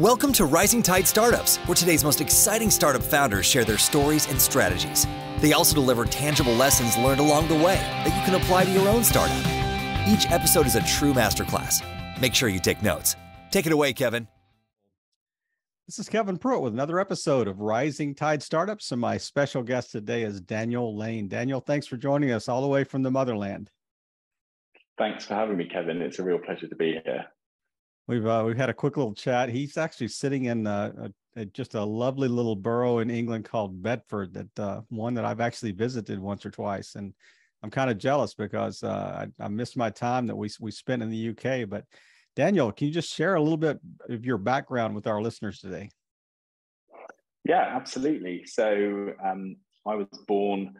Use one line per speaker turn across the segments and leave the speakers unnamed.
Welcome to Rising Tide Startups, where today's most exciting startup founders share their stories and strategies. They also deliver tangible lessons learned along the way that you can apply to your own startup. Each episode is a true masterclass. Make sure you take notes. Take it away, Kevin.
This is Kevin Pruitt with another episode of Rising Tide Startups. And my special guest today is Daniel Layne. Daniel, thanks for joining us all the way from the motherland.
Thanks for having me, Kevin. It's a real pleasure to be here.
We've uh, we've had a quick little chat. He's actually sitting in uh, a, just a lovely little borough in England called Bedford. That uh, one that I've actually visited once or twice, and I'm kind of jealous because uh, I, I, missed my time that we we spent in the UK. But Daniel, can you just share a little bit of your background with our listeners today?
Yeah, absolutely. So um, I was born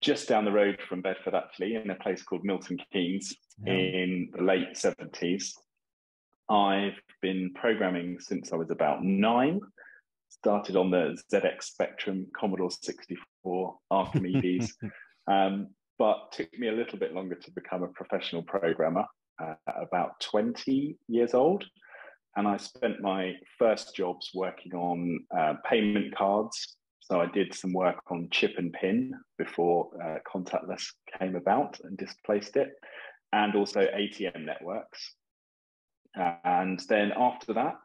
just down the road from Bedford, actually, in a place called Milton Keynes yeah. in the late 70s. I've been programming since I was about nine. Started on the ZX Spectrum, Commodore 64, Archimedes, um, but took me a little bit longer to become a professional programmer. Uh, about 20 years old, and I spent my first jobs working on uh, payment cards. So I did some work on chip and pin before uh, contactless came about and displaced it, and also ATM networks. And then after that,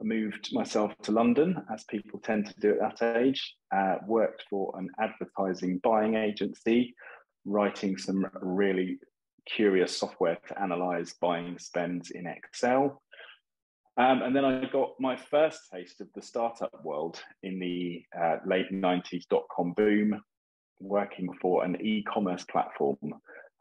I moved myself to London, as people tend to do at that age. Uh, worked for an advertising buying agency, writing some really curious software to analyze buying spends in Excel. Um, and then I got my first taste of the startup world in the uh, late 90s dot com boom, working for an e commerce platform,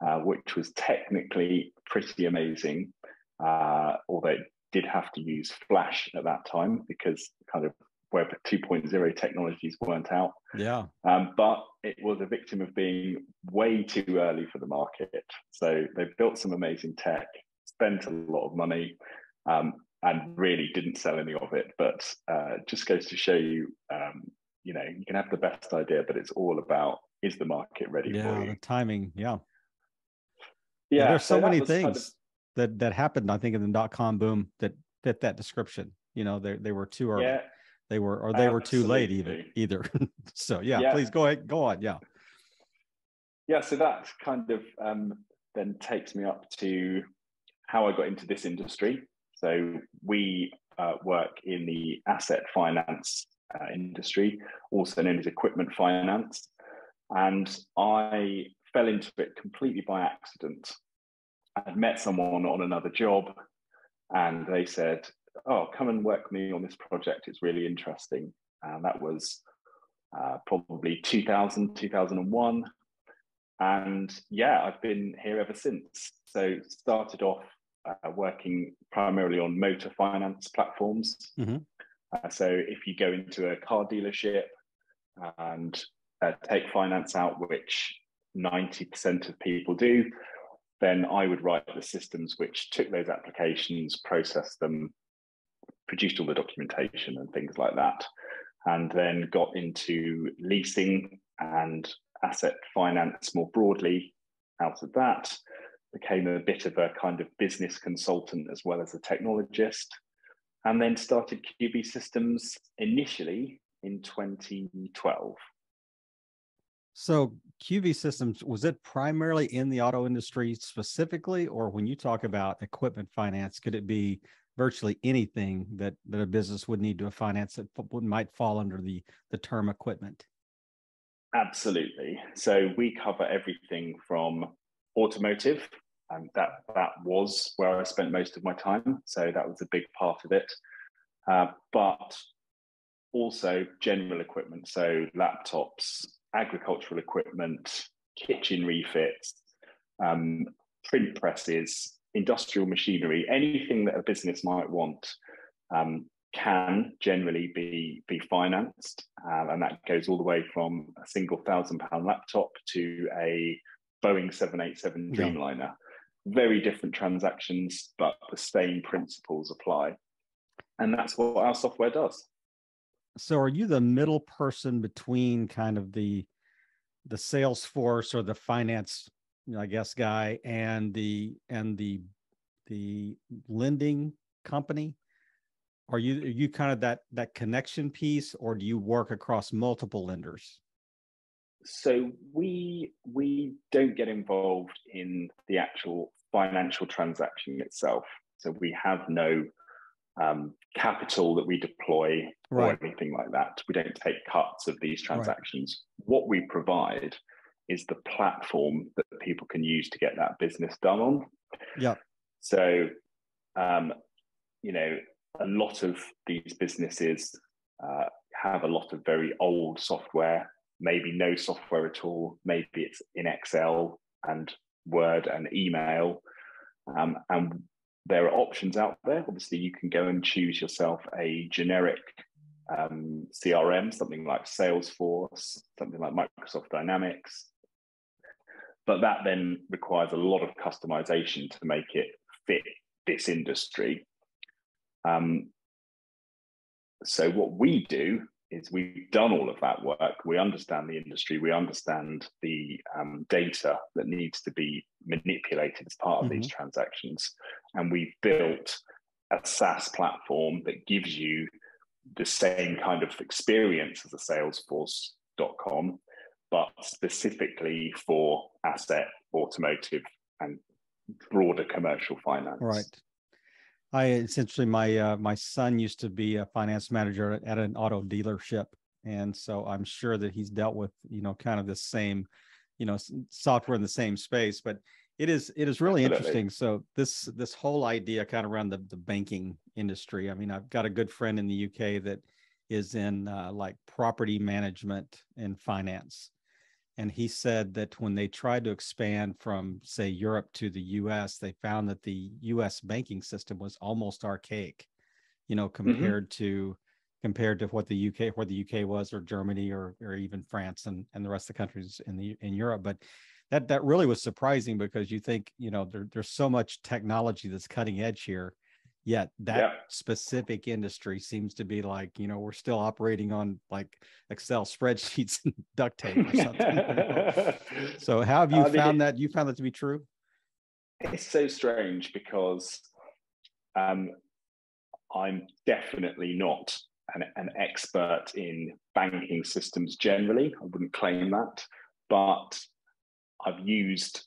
uh, which was technically pretty amazing uh, although it did have to use Flash at that time because kind of Web 2.0 technologies weren't out.
Yeah.
Um, but it was a victim of being way too early for the market. So they built some amazing tech, spent a lot of money, um, and really didn't sell any of it. But uh, just goes to show you, um, you know, you can have the best idea, but it's all about is the market ready
yeah,
for you?
the timing. Yeah.
Yeah.
yeah there's so, so many things. Kind of, that that happened, I think, in the dot com boom that fit that description. You know, they they were too early. Yeah. They were or they Absolutely. were too late either either. so yeah, yeah, please go ahead, go on. Yeah.
Yeah, so that kind of um, then takes me up to how I got into this industry. So we uh, work in the asset finance uh, industry, also known as equipment finance. And I fell into it completely by accident. I'd met someone on another job and they said, Oh, come and work with me on this project. It's really interesting. And that was uh, probably 2000, 2001. And yeah, I've been here ever since. So started off uh, working primarily on motor finance platforms. Mm-hmm. Uh, so if you go into a car dealership and uh, take finance out, which 90% of people do, then I would write the systems which took those applications, processed them, produced all the documentation and things like that, and then got into leasing and asset finance more broadly out of that. Became a bit of a kind of business consultant as well as a technologist, and then started QV Systems initially in 2012.
So QV Systems was it primarily in the auto industry specifically, or when you talk about equipment finance, could it be virtually anything that that a business would need to finance that might fall under the the term equipment?
Absolutely. So we cover everything from automotive, and that that was where I spent most of my time. So that was a big part of it. Uh, but also general equipment, so laptops, agricultural equipment, kitchen refits, um, print presses, industrial machinery, anything that a business might want um, can generally be, be financed. Um, and that goes all the way from a single thousand pound laptop to a Boeing 787 Dreamliner. Yeah. Very different transactions, but the same principles apply. And that's what our software does
so are you the middle person between kind of the the sales force or the finance i guess guy and the and the the lending company? Are you are you kind of that that connection piece or do you work across multiple lenders?
So we we don't get involved in the actual financial transaction itself. So we have no um, capital that we deploy right. or anything like that we don't take cuts of these transactions right. what we provide is the platform that people can use to get that business done on
yeah
so um, you know a lot of these businesses uh, have a lot of very old software, maybe no software at all. Maybe it's in Excel and Word and email. Um, and there are options out there. Obviously, you can go and choose yourself a generic um, CRM, something like Salesforce, something like Microsoft Dynamics. But that then requires a lot of customization to make it fit this industry. Um, so what we do is we've done all of that work. We understand the industry. We understand the um, data that needs to be manipulated as part of mm-hmm. these transactions, and we've built a SaaS platform that gives you the same kind of experience as a Salesforce.com, but specifically for asset, automotive, and broader commercial finance.
Right. I essentially my uh, my son used to be a finance manager at, an auto dealership, and so I'm sure that he's dealt with you know kind of the same, you know, software in the same space. But it is it is really Absolutely. interesting. So this this whole idea kind of around the the banking industry. I mean, I've got a good friend in the UK that is in uh, like property management and finance, and he said that when they tried to expand from say Europe to the US they found that the US banking system was almost archaic you know mm-hmm. compared mm-hmm. to compared to what the UK where the UK was or Germany or or even France and and the rest of the countries in the in Europe but that that really was surprising because you think you know there, there's so much technology that's cutting edge here yet that yeah. specific industry seems to be like you know we're still operating on like excel spreadsheets and duct tape or something so how have you found that? You found that to be true?
It's so strange because um, i'm definitely not an, an expert in banking systems generally. I wouldn't claim that but i've used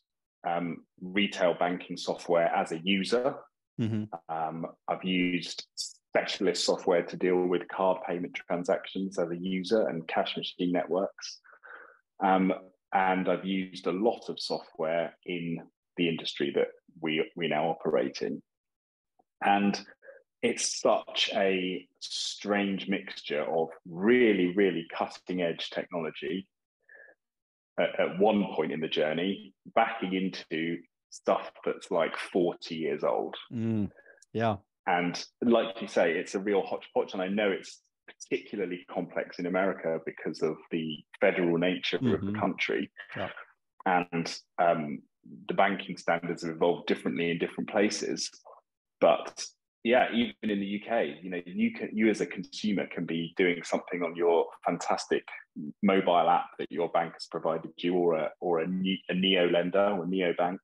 um, retail banking software as a user Mm-hmm. Um, I've used specialist software to deal with card payment transactions as a user and cash machine networks. Um, and I've used a lot of software in the industry that we, we now operate in. And it's such a strange mixture of really, really cutting edge technology at, at one point in the journey, backing into stuff that's like 40 years old.
Mm, yeah.
And like you say, it's a real hodgepodge. And I know it's particularly complex in America because of the federal nature mm-hmm. of the mm-hmm. country. Yeah. And um, the banking standards have evolved differently in different places. But yeah, even in the UK, you know, you can you as a consumer can be doing something on your fantastic mobile app that your bank has provided you, or a or a, a neo lender or neo bank,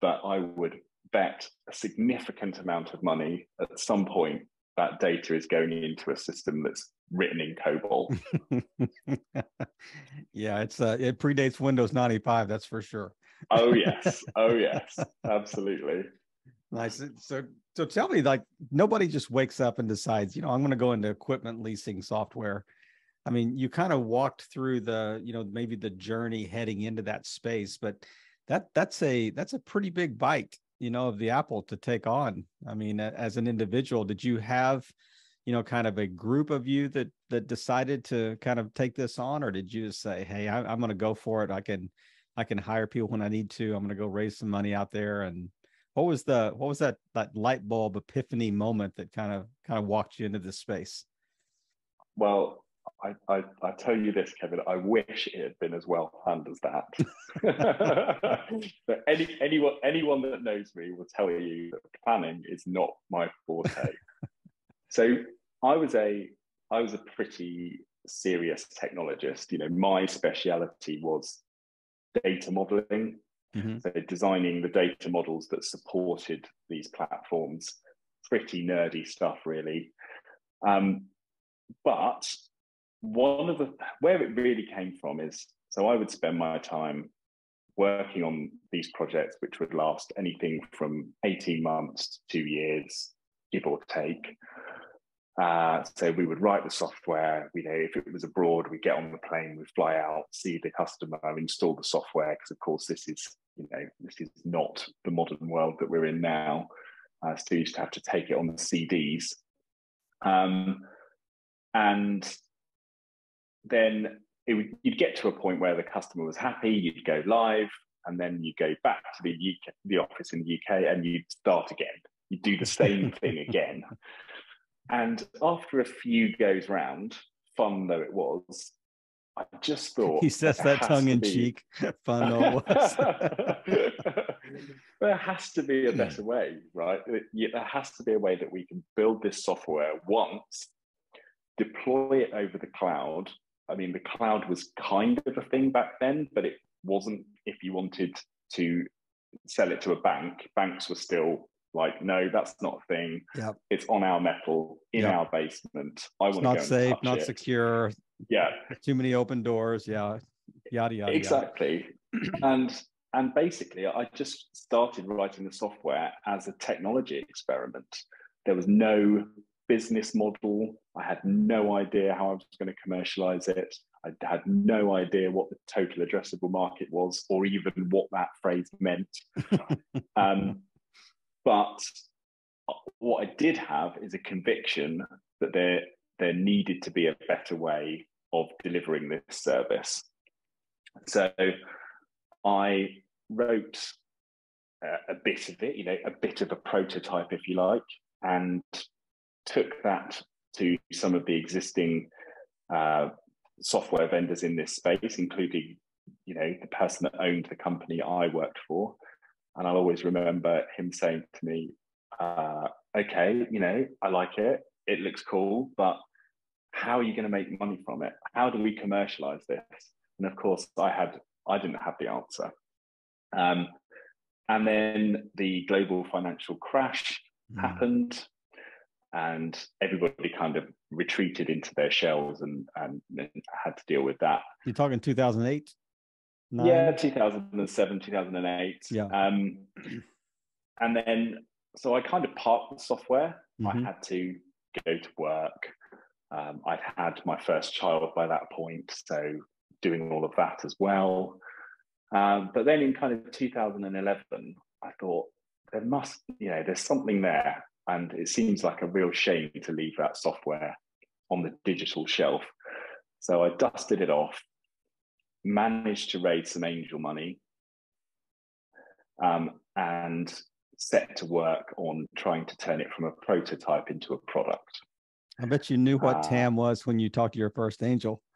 but I would bet a significant amount of money at some point that data is going into a system that's written in COBOL.
yeah, it's uh, it predates Windows 95, that's for sure.
oh yes, oh yes, absolutely.
Nice. So so tell me, like nobody just wakes up and decides, you know, I'm going to go into equipment leasing software. I mean, you kind of walked through the, you know, maybe the journey heading into that space, but that that's a that's a pretty big bite you know of the apple to take on. I mean as an individual did you have you know kind of a group of you that that decided to kind of take this on or did you just say hey I, i'm going to go for it. I can i can hire people when i need to. I'm going to go raise some money out there. And what was the what was that that light bulb epiphany moment that kind of kind of walked you into this space?
Well I, I, I, tell you this, Kevin, I wish it had been as well planned as that. but any, anyone, anyone that knows me will tell you that planning is not my forte. so I was a I was a pretty serious technologist. You know, my speciality was data modeling. Mm-hmm. So designing the data models that supported these platforms pretty nerdy stuff, really. Um, but one of the where it really came from is so I would spend my time working on these projects, which would last anything from 18 months to two years, give or take. Uh, so we would write the software. You know if it was abroad, we get on the plane, we fly out, see the customer, install the software. Because of course, this is you know this is not the modern world that we're in now. Uh, so you used to have to take it on the CDs, um, and then it would, you'd get to a point where the customer was happy. You'd go live, and then you go back to the UK, the office in the UK, and you'd start again. You do the same thing again. And after a few goes round, fun though it was, I just thought
he says that tongue in be... cheek. Fun though it was.
there has to be a better way, right? There has to be a way that we can build this software once, deploy it over the cloud. I mean, the cloud was kind of a thing back then, but it wasn't if you wanted to sell it to a bank. Banks were still like, no, that's not a thing.
Yep.
It's on our metal in yep. our basement.
I want not safe, not
it.
secure.
Yeah.
Too many open doors. Yeah. Yada yada.
Exactly. and and basically I just started writing the software as a technology experiment. There was no business model. I had no idea how I was going to commercialize it. I had no idea what the total addressable market was, or even what that phrase meant. um, but what I did have is a conviction that there, there needed to be a better way of delivering this service. So I wrote a, a bit of it, you know, a bit of a prototype, if you like, and took that to some of the existing uh, software vendors in this space, including, you know, the person that owned the company I worked for, and I'll always remember him saying to me, uh, okay, you know, I like it. It looks cool, but how are you going to make money from it? How do we commercialize this? And of course, I had, I didn't have the answer. Um, and then the global financial crash mm. happened, and everybody kind of retreated into their shells and, and had to deal with that.
You're talking 2008?
Nine? Yeah, 2007, 2008.
Yeah.
Um, and then, so I kind of parked the software. Mm-hmm. I had to go to work. Um, I'd had my first child by that point, so doing all of that as well. Um, but then in kind of 2011, I thought there must, you know, there's something there. And it seems like a real shame to leave that software on the digital shelf. So I dusted it off, managed to raise some angel money um, and set to work on trying to turn it from a prototype into a product.
I bet you knew what uh, TAM was when you talked to your first angel.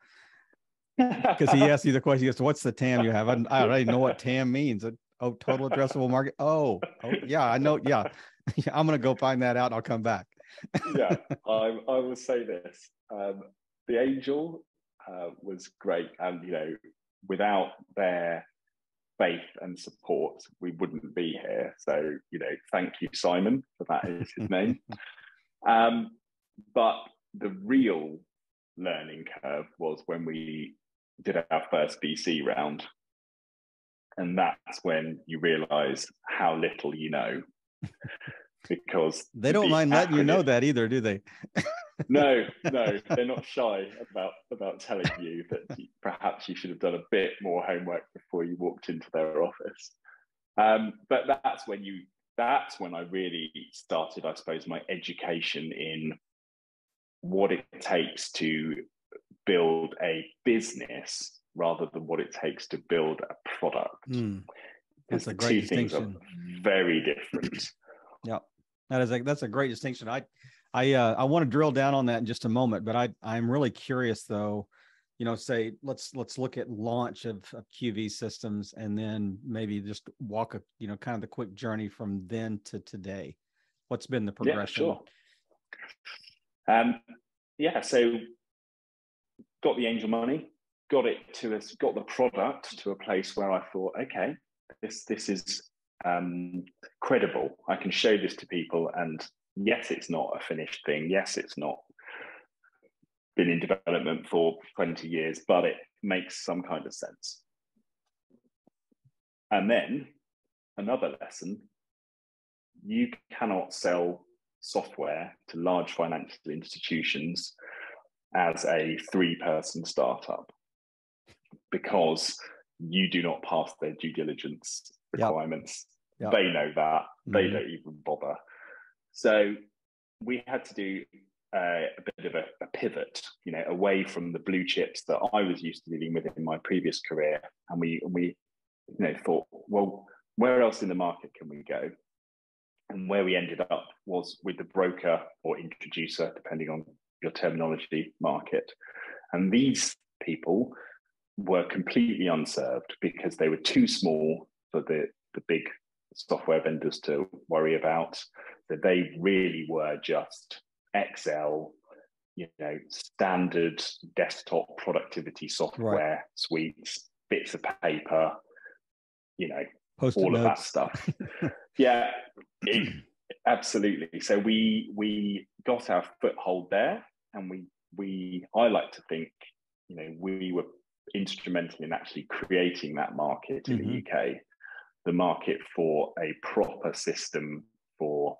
Because he asked you the question, he goes, What's the TAM you have? I, I already know what TAM means. Oh, total addressable market. Oh, oh yeah, I know. Yeah. I'm going to go find that out and I'll come back.
yeah, I, I will say this. Um, the angel uh, was great. And, you know, without their faith and support, we wouldn't be here. So, you know, thank you, Simon, for that is his name. Um, but the real learning curve was when we did our first VC round. And that's when you realize how little you know. because
they don't the mind acronym, letting you know that either, do they?
no, no, they're not shy about about telling you that perhaps you should have done a bit more homework before you walked into their office. Um, but that's when you that's when I really started, I suppose, my education in what it takes to build a business rather than what it takes to build a product.
Mm, that's a great distinction.
very different.
yeah, that is a, that's a great distinction. I I uh, I want to drill down on that in just a moment, but I I'm really curious though. You know, say let's let's look at launch of, of QV systems, and then maybe just walk a you know kind of the quick journey from then to today. What's been the progression?
Yeah, sure. Um, yeah, so got the angel money, got it to us, got the product to a place where I thought, okay, this this is um, credible. I can show this to people, and yes, it's not a finished thing. Yes, it's not been in development for 20 years, but it makes some kind of sense. And then another lesson you cannot sell software to large financial institutions as a three person startup because you do not pass their due diligence requirements. Yep. Yep. They know that. Mm-hmm. They don't even bother. So we had to do a bit of a, a, pivot, you know, away from the blue chips that I was used to dealing with in my previous career, and we we you know thought, well, where else in the market can we go? And where we ended up was with the broker or introducer, depending on your terminology, market. And these people were completely unserved because they were too small for the, the big software vendors to worry about. That they really were just Excel, you know, standard desktop productivity software right. suites, bits of paper, you know, Post-it notes. of that stuff. yeah, it, absolutely. So we we got our foothold there, and we we I like to think, you know, we were instrumental in actually creating that market in mm-hmm. the UK, the market for a proper system for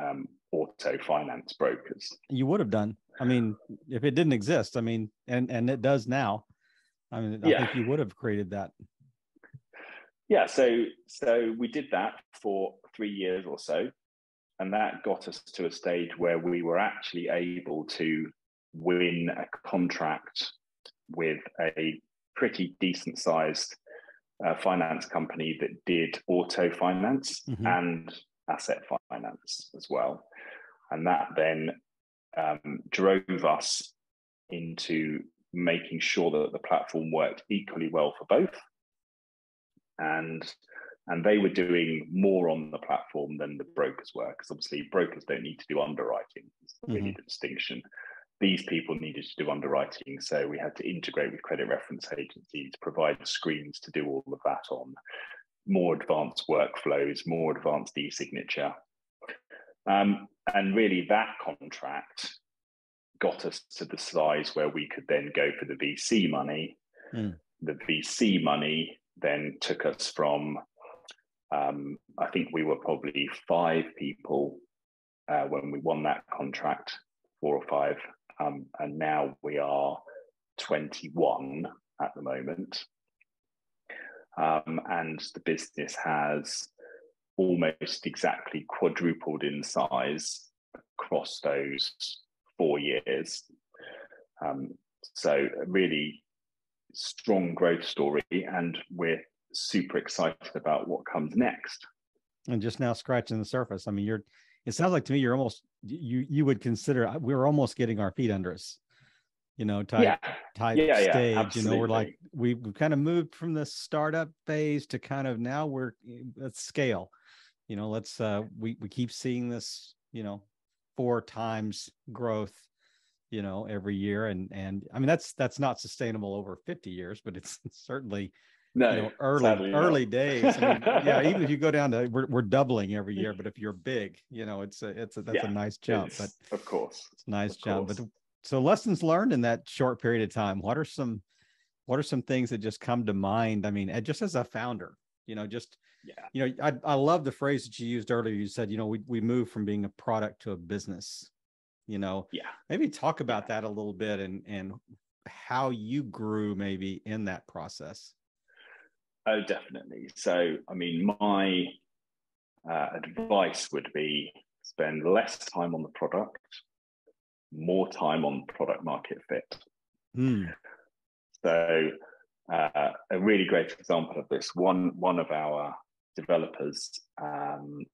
um, auto finance brokers.
You would have done. I mean, if it didn't exist, I mean, and and it does now. I mean, I yeah. think you would have created that.
Yeah, so so we did that for three years or so, and that got us to a stage where we were actually able to win a contract with a pretty decent sized uh, finance company that did auto finance mm-hmm. and asset finance as well. And that then um, drove us into making sure that the platform worked equally well for both. And and they were doing more on the platform than the brokers were, because obviously brokers don't need to do underwriting. It's really mm-hmm. the distinction. These people needed to do underwriting, so we had to integrate with credit reference agencies, provide screens to do all of that on, more advanced workflows, more advanced e-signature. Um, and really that contract got us to the size where we could then go for the VC money. Mm. The VC money then took us from, um, I think we were probably five people uh, when we won that contract, four or five. Um, and now we are 21 at the moment. Um, and the business has almost exactly quadrupled in size across those four years. Um, so, a really strong growth story, and we're super excited about what comes next.
And just now scratching the surface. I mean, you're. It sounds like to me you're almost you you would consider we're almost getting our feet under us you know, type yeah. type yeah, stage. Yeah, you know, we're like we have kind of moved from the startup phase to kind of now we're let's scale. You know, let's uh we we keep seeing this, you know, four times growth, you know, every year. And and I mean that's that's not sustainable over 50 years, but it's certainly no, you know, early early not. days. I mean, yeah, even if you go down to we're, we're doubling every year, but if you're big, you know, it's a it's a that's yeah, a nice jump. But
of course,
it's nice jump. But so lessons learned in that short period of time what are some what are some things that just come to mind i mean just as a founder you know just yeah you know i, I love the phrase that you used earlier you said you know we, we moved from being a product to a business you know
yeah
maybe talk about that a little bit and and how you grew maybe in that process
oh definitely so i mean my uh, advice would be spend less time on the product more time on product market fit. Mm. So, uh, a really great example of this one one of our developers um,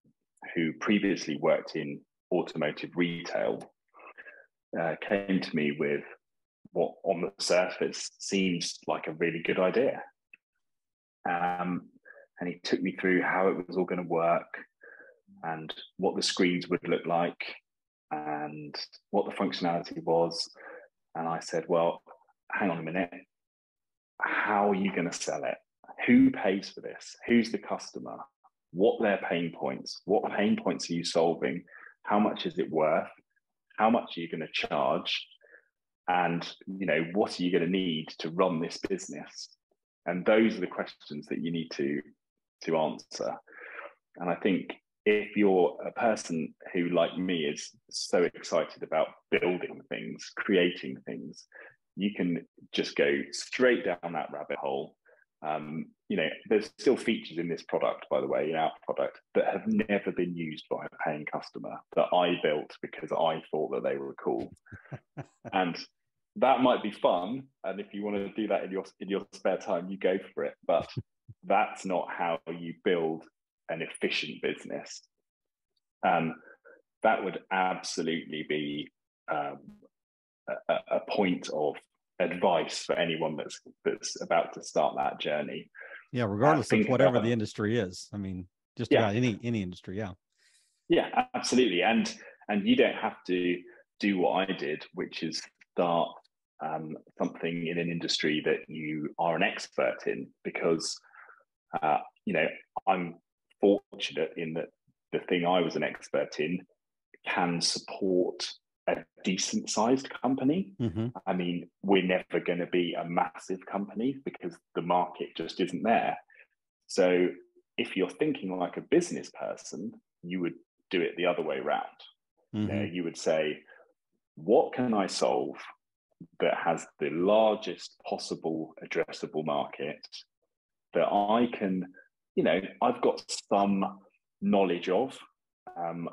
who previously worked in automotive retail uh, came to me with what on the surface seems like a really good idea. Um, and he took me through how it was all going to work and what the screens would look like and what the functionality was. And I said, well, hang on a minute. How are you going to sell it? Who pays for this? Who's the customer? What their pain points? What pain points are you solving? how much is it worth? How much are you going to charge? And you know, what are you going to need to run this business? And those are the questions that you need to to answer. And I think if you're a person who, like me, is so excited about building things, creating things, you can just go straight down that rabbit hole. Um, you know, there's still features in this product, by the way, in our product, that have never been used by a paying customer that I built because I thought that they were cool. and that might be fun. And if you want to do that in your in your spare time, you go for it. But that's not how you build an efficient business. Um, that would absolutely be um, a, a, point of advice for anyone that's that's about to start that journey.
Yeah, regardless of whatever the industry is. I mean, just yeah. about any any industry. Yeah.
Yeah, absolutely. And and you don't have to do what I did, which is start um, something in an industry that you are an expert in, because uh, you know I'm fortunate in that the thing I was an expert in can support a decent sized company. Mm-hmm. I mean, we're never going to be a massive company because the market just isn't there. So, if you're thinking like a business person, you would do it the other way around. Mm-hmm. You, know, you would say, What can I solve that has the largest possible addressable market that I can, you know, I've got some knowledge of, um,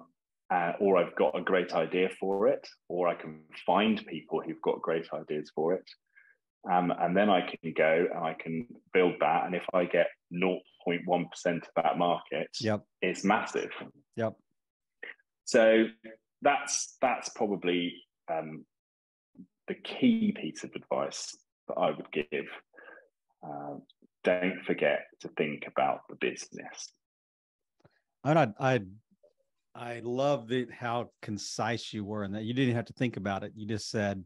uh, or I've got a great idea for it, or I can find people who've got great ideas for it. Um, and then I can go and I can build that. And if I get 0.1% of that market,
yep.
it's massive.
Yep.
So that's that's probably um, the key piece of advice that I would give. Uh, don't forget to think about the business.
I, I, I love the, how concise you were and that you didn't have to think about it. You just said,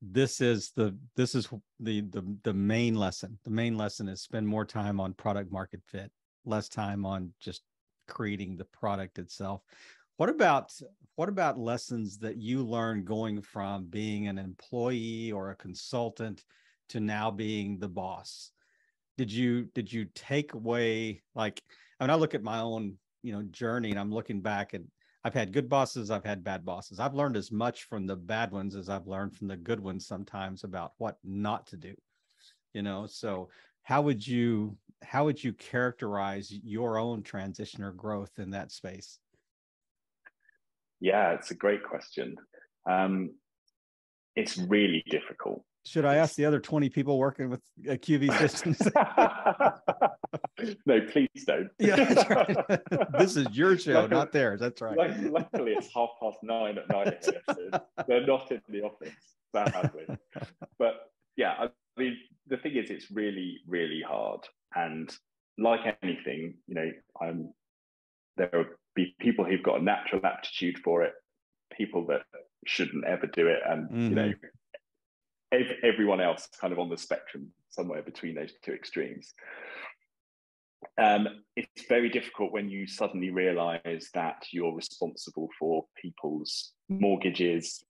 this is the this is the the the main lesson the main lesson is spend more time on product market fit less time on just creating the product itself what about what about lessons that you learned going from being an employee or a consultant to now being the boss? Did you did you take away like I mean I look at my own you know journey and i'm looking back and i've had good bosses i've had bad bosses. I've learned as much from the bad ones as i've learned from the good ones sometimes about what not to do you know? So how would you how would you characterize your own transition or growth in that space
yeah it's a great question um, it's really difficult
should I ask the other 20 people working with uh, QV systems?
no, please don't.
yeah, right. this is your show, luckily, not theirs. That's right.
Luckily, it's half past nine at night here. So they're not in the office, sadly. but yeah, I mean, the thing is, it's really, really hard. And like anything, you know, I'm there will be people who've got a natural aptitude for it, people that shouldn't ever do it, and mm-hmm. you know, everyone else kind of on the spectrum somewhere between those two extremes. Um, it's very difficult when you suddenly realize that you're responsible for people's mortgages.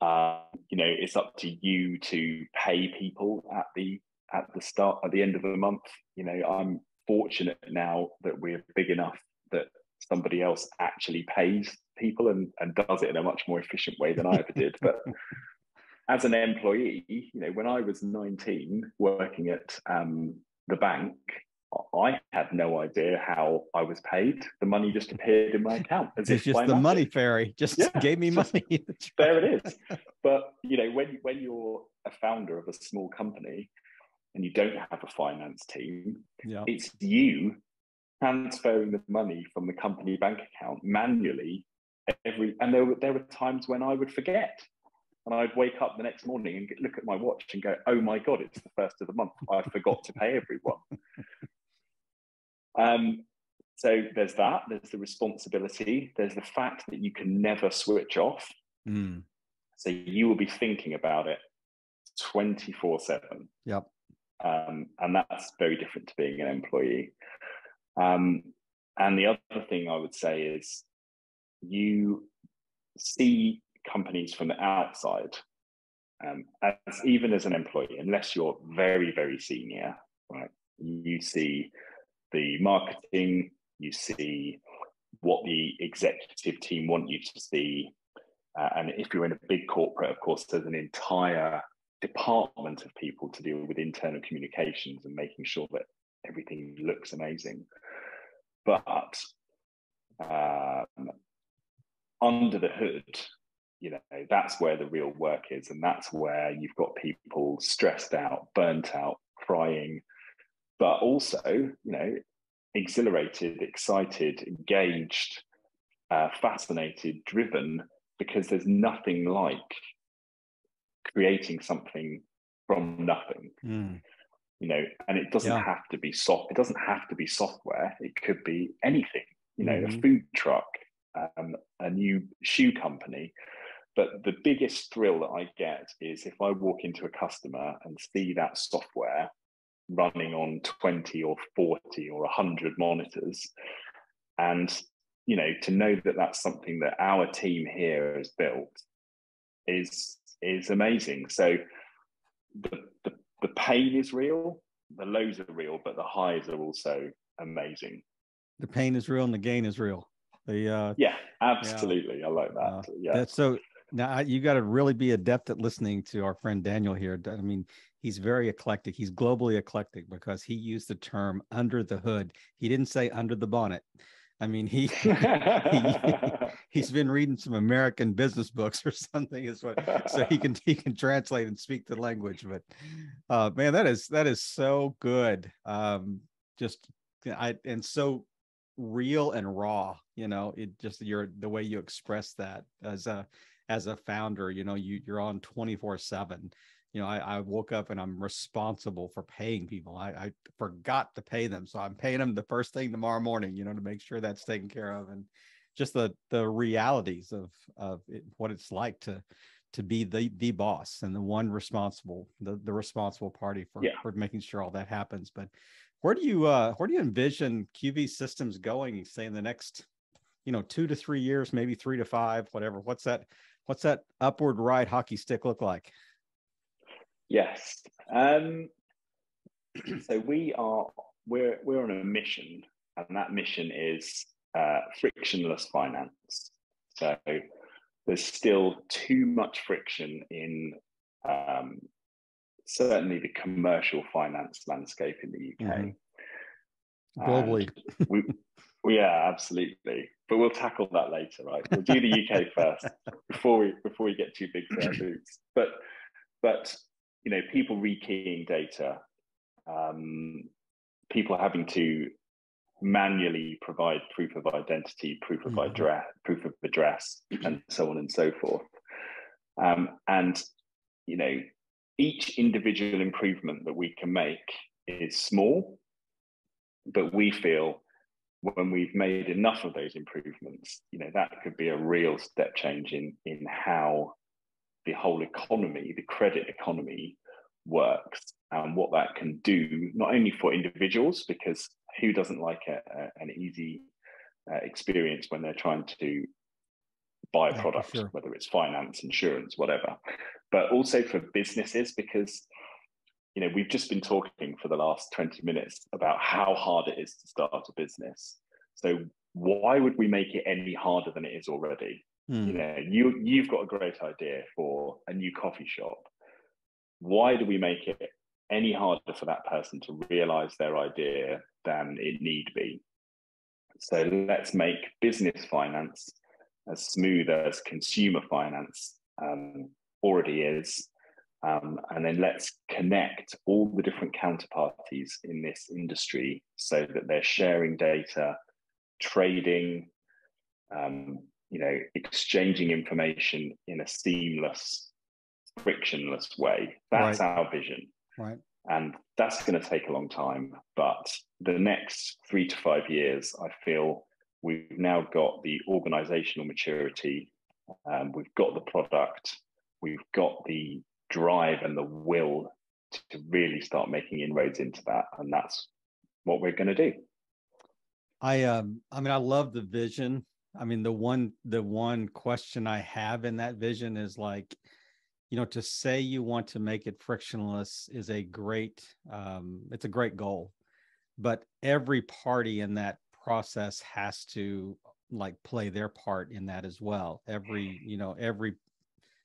Uh, you know, it's up to you to pay people at the at the start at the end of the month. You know, I'm fortunate now that we're big enough that somebody else actually pays people and, and does it in a much more efficient way than I ever did. But as an employee, you know, when I was 19 working at um, the bank, I had no idea how I was paid. The money just appeared in my account.
As it's just the magic. money fairy just yeah, gave me money.
there it is. But you know, when when you're a founder of a small company and you don't have a finance team, yeah. it's you transferring the money from the company bank account manually every. And there were there were times when I would forget and I'd wake up the next morning and look at my watch and go, "Oh my god, it's the first of the month. I forgot to pay everyone." Um, so there's that. There's the responsibility. There's the fact that you can never switch off. Mm. So you will be thinking about it 24 7.
Yep.
Um, and that's very different to being an employee. Um, and the other thing I would say is you see companies from the outside um, as even as an employee, unless you're very, very senior, right? You see the marketing, you see what the executive team want you to see. Uh, and if you're in a big corporate, of course, there's an entire department of people to deal with internal communications and making sure that everything looks amazing. But um, under the hood, you know, that's where the real work is. And that's where you've got people stressed out, burnt out, crying, but also, you know, exhilarated, excited, engaged, uh, fascinated, driven, because there's nothing like creating something from nothing. Mm. You know, and it doesn't yeah. have to be soft. It doesn't have to be software. It could be anything. You know, mm-hmm. a food truck, um, a new shoe company. But the biggest thrill that I get is if I walk into a customer and see that software running on 20 or 40 or 100 monitors. And, you know, to know that that's something that our team here has built is is amazing. So the, the, the pain is real, the lows are real, but the highs are also amazing.
The pain is real and the gain is real. The uh,
yeah, absolutely. Yeah. I like that. Uh, yeah.
That's so now you got to really be adept at listening to our friend Daniel here. I mean, he's very eclectic. He's globally eclectic because he used the term under the hood. He didn't say under the bonnet. I mean, he, he he's been reading some American business books or something, is what so he can he can translate and speak the language. But uh, man, that is that is so good. Um, just I and so real and raw. You know, it just your the way you express that as a as a founder. You know, you you're on twenty four seven you know, I, I, woke up and I'm responsible for paying people. I, I, forgot to pay them, so I'm paying them the first thing tomorrow morning. You know, to make sure that's taken care of, and just the the realities of of it, what it's like to to be the the boss and the one responsible, the the responsible party for yeah. for making sure all that happens. But where do you uh where do you envision QV systems going? Say in the next, you know, two to three years, maybe three to five, whatever. What's that? What's that upward right hockey stick look like?
Yes. Um, so we are we're we're on a mission, and that mission is uh, frictionless finance. So there's still too much friction in um, certainly the commercial finance landscape in the UK. Mm-hmm.
Globally,
we, yeah, absolutely. But we'll tackle that later, right? We'll do the UK first before we before we get too big for our boots. But but you know, people rekeying data, um, people having to manually provide proof of identity, proof of mm-hmm. address, proof of address, and so on and so forth. Um, and you know, each individual improvement that we can make is small, but we feel when we've made enough of those improvements, you know, that could be a real step change in in how the whole economy, the credit economy, works and what that can do, not only for individuals, because who doesn't like a, a, an easy uh, experience when they're trying to buy a yeah, product, sure. whether it's finance, insurance, whatever, but also for businesses, because you know we've just been talking for the last 20 minutes about how hard it is to start a business. So why would we make it any harder than it is already? Mm. You know, you you've got a great idea for a new coffee shop. Why do we make it any harder for that person to realize their idea than it need be? So let's make business finance as smooth as consumer finance um, already is. Um, and then let's connect all the different counterparties in this industry so that they're sharing data, trading, um, you know, exchanging information in a seamless, frictionless way. That's right. our vision.
Right.
And that's going to take a long time. But the next three to five years, I feel we've now got the organizational maturity, um, we've got the product, we've got the drive and the will to really start making inroads into that. And that's what we're going to do.
I um I mean I love the vision I mean, the one the one question I have in that vision is like, you know, to say you want to make it frictionless is a great um, it's a great goal, but every party in that process has to like play their part in that as well. Every you know every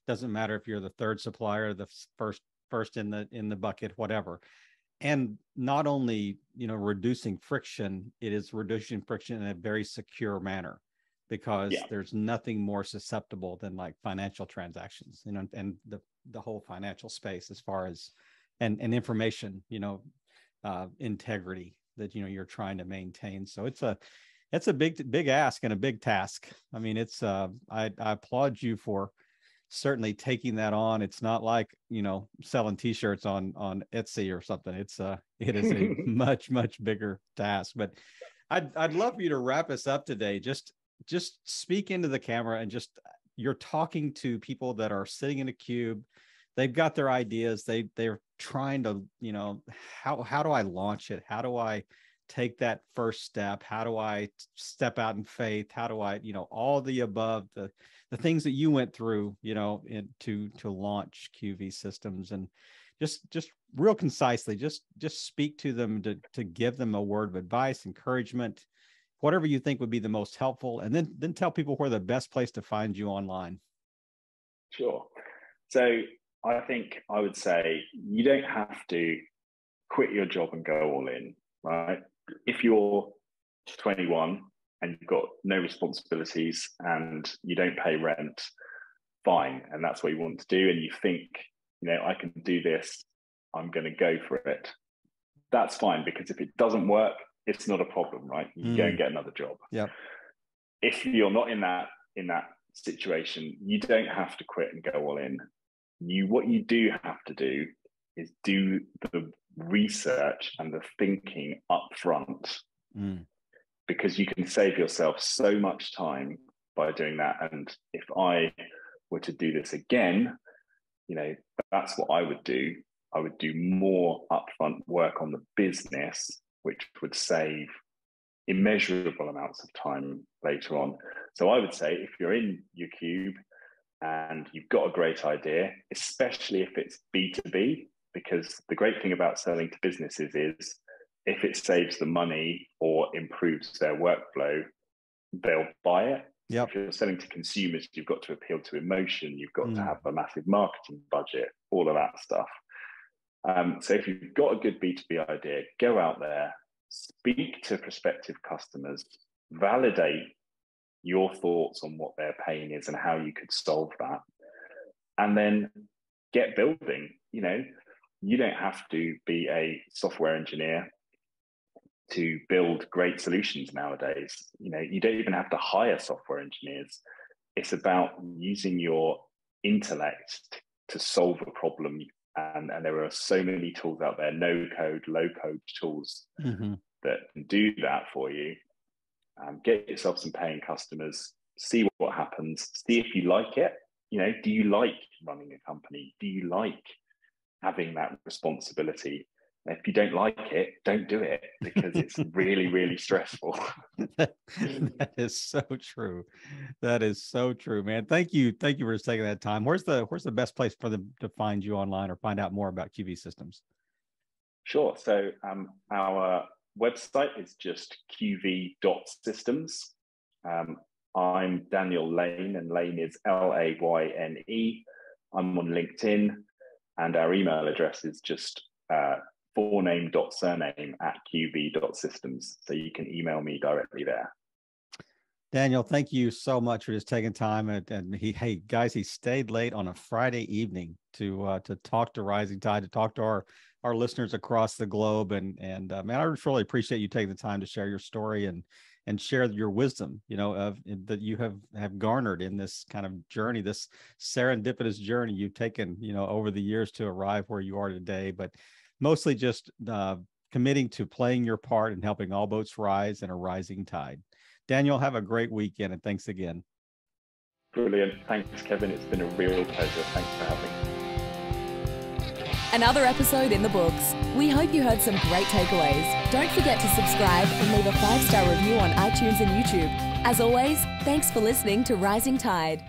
doesn't matter if you're the third supplier, the first first in the in the bucket, whatever. And not only you know reducing friction it is reducing friction in a very secure manner because yeah. there's nothing more susceptible than like financial transactions you know and the the whole financial space as far as and and information you know uh, integrity that you know you're trying to maintain. So it's a it's a big big ask and a big task. I mean it's uh i i applaud you for certainly taking that on. It's not like you know selling t-shirts on on etsy or something. It's uh it is a much much bigger task. But i'd i'd love for you to wrap us up today just just speak into the camera and just you're talking to people that are sitting in a cube. They've got their ideas. They they're trying to you know how how do i launch it? How do i take that first step? How do i step out in faith? How do i you know all the above the the things that you went through, you know, in, to to launch QV systems and just just real concisely, just just speak to them to to give them a word of advice, encouragement, whatever you think would be the most helpful, and then then tell people where the best place to find you online.
Sure. So I think I would say you don't have to quit your job and go all in, right? If you're 21 and you've got no responsibilities and you don't pay rent, fine. And that's what you want to do. And you think, you know, I can do this, I'm going to go for it. That's fine because if it doesn't work, it's not a problem, right? You mm. go and mm. get another job.
Yeah.
If you're not in that in that situation, you don't have to quit and go all in. You what you do have to do is do the research and the thinking up front. Mm because you can save yourself so much time by doing that. And if I were to do this again, you know, that's what I would do. I would do more upfront work on the business, which would save immeasurable amounts of time later on. So I would say if you're in your cube and you've got a great idea, especially if it's B2B, because the great thing about selling to businesses is if it saves the money or improves their workflow, they'll buy it.
Yep.
If you're selling to consumers, you've got to appeal to emotion, you've got mm. to have a massive marketing budget, all of that stuff. Um, so if you've got a good B2B idea, go out there, speak to prospective customers, validate your thoughts on what their pain is and how you could solve that. And then get building. You know, you don't have to be a software engineer to build great solutions nowadays. You know, you don't even have to hire software engineers. It's about using your intellect to solve a problem. And, and there are so many tools out there, no code, low code tools mm-hmm. that do that for you. Um, get yourself some paying customers, see what happens, see if you like it. You know, do you like running a company? Do you like having that responsibility? If you don't like it, don't do it because it's really, really stressful.
that is so true. That is so true, man. Thank you. Thank you for taking that time. Where's the where's the best place for them to find you online or find out more about QV systems?
Sure. So um, our website is just qv.systems. Um, I'm Daniel Layne, and Layne is L A Y N E. I'm on LinkedIn, and our email address is just uh, forename dot surname at qv dot systems. So you can email me directly there.
Daniel, thank you so much for just taking time and, and he hey guys, he stayed late on a Friday evening to uh, to talk to Rising Tide, to talk to our our listeners across the globe. And and uh, man, I just really appreciate you taking the time to share your story and and share your wisdom, you know, of that you have have garnered in this kind of journey, this serendipitous journey you've taken, you know, over the years to arrive where you are today. But mostly just uh, committing to playing your part and helping all boats rise in a rising tide. Daniel, have a great weekend and thanks again.
Brilliant. Thanks, Kevin. It's been a real pleasure. Thanks for having me.
Another episode in the books. We hope you heard some great takeaways. Don't forget to subscribe and leave a five star review on iTunes and YouTube. As always, thanks for listening to Rising Tide.